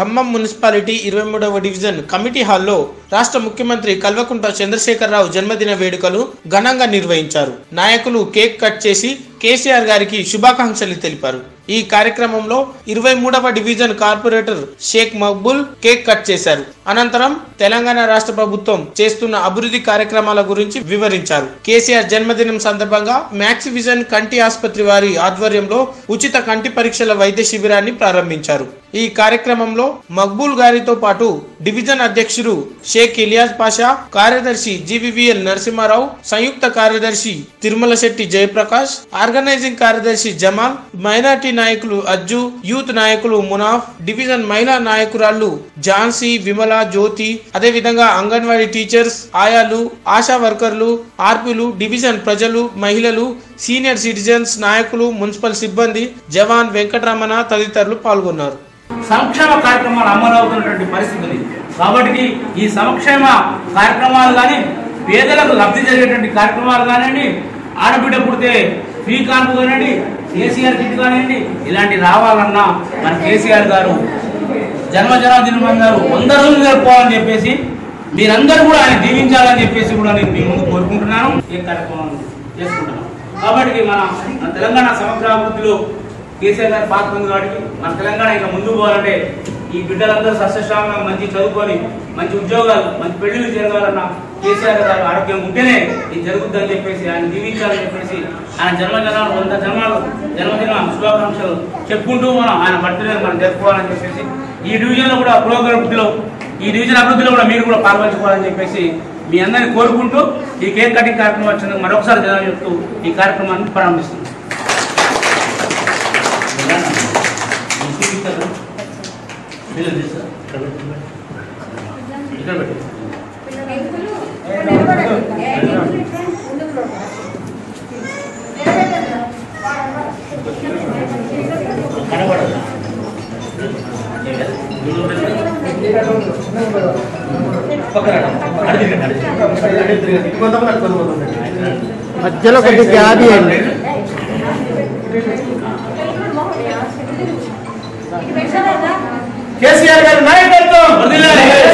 Khammam municipality ఇరవై మూడవ division committee హాల్లో రాష్ట్ర ముఖ్యమంత్రి కల్వకుంట్ల చంద్రశేఖరరావు జన్మదిన వేడుకలు ఘనంగా నిర్వహించారు. నాయకులు కేక్ కట్ చేసి కేసీఆర్ గారికి శుభాకాంక్షలు తెలిపారు. ఈ కార్యక్రమంలో ఇరవై మూడవ division corporator Shaik Maqbool cake cut చేశారు. అనంతరం తెలంగాణ రాష్ట్ర ప్రభుత్వం చేస్తున్న అభివృద్ధి కార్యక్రమాల గురించి వివరించారు. కేసీఆర్ జన్మదినం సందర్భంగా మ్యాక్స్ విజన్ కంటి ఆసుపత్రి వారి ఆధ్వర్యంలో ఉచిత కంటి పరీక్షల వైద్య శిబిరాన్ని ప్రారంభించారు. ఈ కార్యక్రమంలో మక్బూల్ గారితో పాటు డివిజన్ అధ్యక్షుడు షేక్ ఇలియాజ్ పాషా కార్యదర్శి జీవీవీఎల్ నరసింహారావు సంయుక్త కార్యదర్శి తిరుమల శెట్టి జయప్రకాష్ ఆర్గనైజింగ్ కార్యదర్శి జమాల్ మైనార్టీ నాయకులు అజ్జు యూత్ నాయకులు మునాఫ్ డివిజన్ మహిళా నాయకురాళ్ళు ఝాన్సీ విమల జ్యోతి అదేవిధంగా అంగన్వాడీ టీచర్స్ ఆయాలు ఆశా వర్కర్లు ఆర్పీలు డివిజన్ ప్రజలు మహిళలు సీనియర్ సిటిజన్స్ నాయకులు మున్సిపల్ సిబ్బంది జవాన్ వెంకటరమణ తదితరులు పాల్గొన్నారు. సంక్షేమ కార్యక్రమాలు అమలు అవుతున్నటువంటి పరిస్థితి కాబట్టి ఈ సంక్షేమ కార్యక్రమాలు కానీ పేదలకు లబ్ధి జరిగేటువంటి కార్యక్రమాలు కానివ్వండి ఆడబిడ్డ పుడితే ఫ్రీ కాన్పు కానివ్వండి కేసీఆర్ కిట్ కానివ్వండి ఇలాంటి రావాలన్నా మన కేసీఆర్ గారు జన్మజనాదినం అన్నారు వంద రోజులు జరుపుకోవాలని చెప్పేసి మీరందరూ కూడా ఆయన దీవించాలని చెప్పేసి కూడా నేను మీ ముందు కోరుకుంటున్నాను. ఈ కార్యక్రమం చేసుకుంటున్నాను. కాబట్టి మన మన తెలంగాణ సమగ్రాభివృద్ధిలో కేసీఆర్ గారి పాత్ర ఉంది కాబట్టి మన తెలంగాణ ఇంకా ముందుకు పోవాలంటే ఈ బిడ్డలందరూ సస్యశ్రామంగా మంచి చదువుకొని మంచి ఉద్యోగాలు మంచి పెళ్ళిళ్ళు జరగాలన్న కేసీఆర్ గారు ఆరోగ్యం ఉంటేనే ఇది జరుగుద్దని చెప్పేసి ఆయన జీవించాలని చెప్పేసి ఆయన జన్మదినాలు వంద జన్మలు జన్మదిన శుభాకాంక్షలు చెప్పుకుంటూ మనం ఆయన బర్త్డే మనం జరుపుకోవాలని చెప్పేసి ఈ డివిజన్లో కూడా పురోగతిలో ఈ డివిజన్ అభివృద్ధిలో కూడా మీరు కూడా పాల్పంచుకోవాలని చెప్పేసి మీ అందరిని కోరుకుంటూ ఈ కేక్ కటింగ్ కార్యక్రమం వచ్చినందుకు మరొకసారి జనాలు చెప్తూ ఈ కార్యక్రమాన్ని ప్రారంభిస్తున్నాం. మధ్యలో కొద్దిగా గ్యాప్ ఇవ్వండి కేసీఆర్ గారి నాయకత్వం కేసీఆర్